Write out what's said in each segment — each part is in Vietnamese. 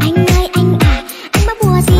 Anh ơi anh à, anh bắt bùa gì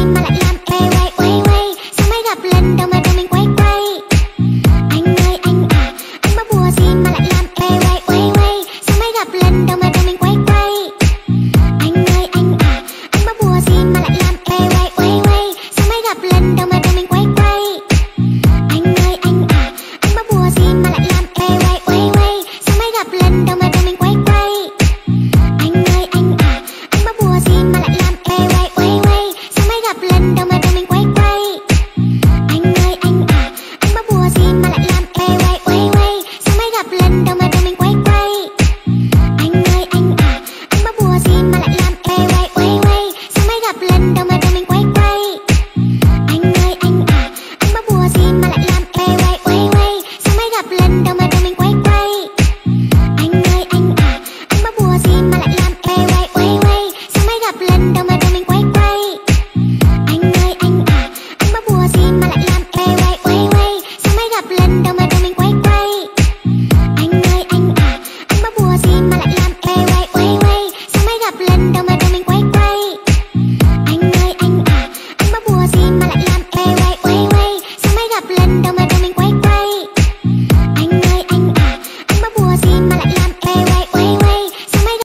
malah